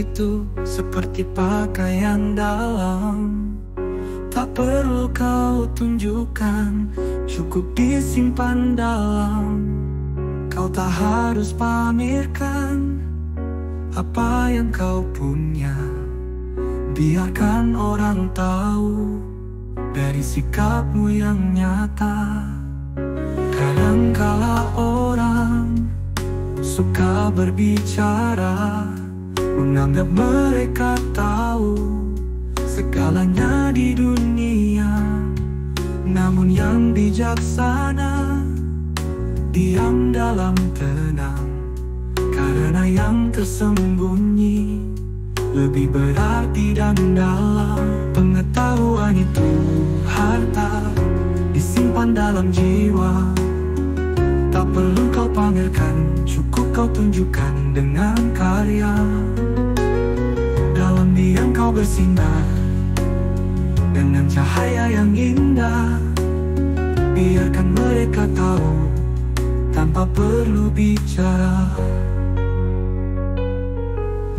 itu seperti pakaian dalam. Tak perlu kau tunjukkan Cukup disimpan dalam. Kau tak harus pamerkan Apa yang kau punya. Biarkan orang tahu Dari sikapmu yang nyata. Kadangkala orang Suka berbicara Menganggap mereka tahu segalanya di dunia. Namun yang bijaksana Diam dalam tenang. Karena yang tersembunyi Lebih berarti dan dalam. Pengetahuan itu harta Disimpan dalam jiwa. Tak perlu kau pamerkan Cukup kau tunjukkan dengan karya diam kau bersinar dengan cahaya yang indah. Biarkan mereka tahu Tanpa perlu bicara.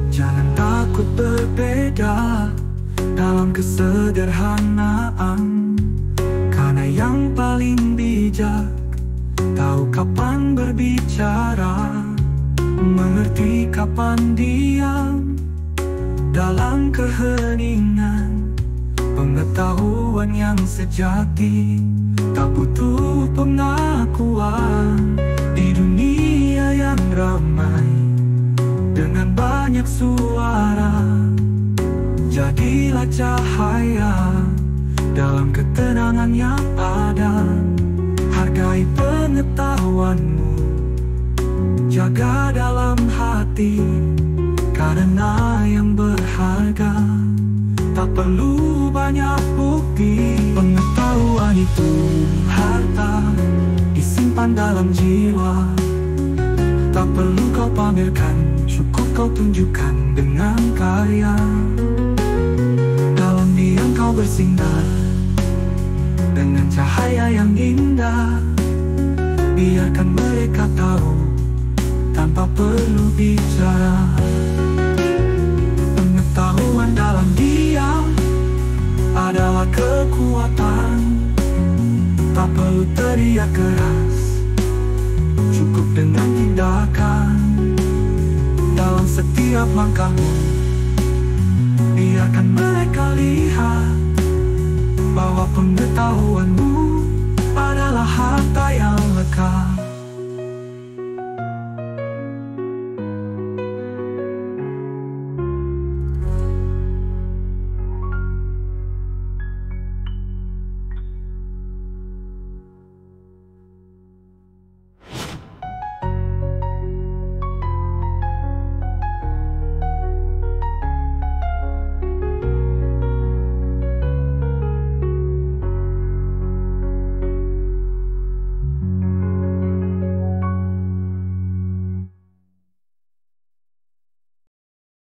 Jangan takut berbeda Dalam kesederhanaan. Karena yang paling bijak Tahu kapan berbicara. Mengerti kapan diam Dalam keheningan Pengetahuan yang sejati Tak butuh pengakuan. Di dunia yang ramai Dengan banyak suara Jadilah cahaya Dalam ketenangan yang ada. Hargai pengetahuanmu Jaga dalam hati Karena perlu banyak bukti. Pengetahuan itu harta Disimpan dalam jiwa. Tak perlu kau pamerkan Cukup kau tunjukkan dengan karya. Dalam diam kau bersinar Dengan cahaya yang indah. Biarkan mereka tahu Tanpa perlu bicara adalah kekuatan. Tak perlu teriak keras. Cukup dengan tindakan. Dalam setiap langkahmu Biarkan mereka lihat Bahwa pengetahuanmu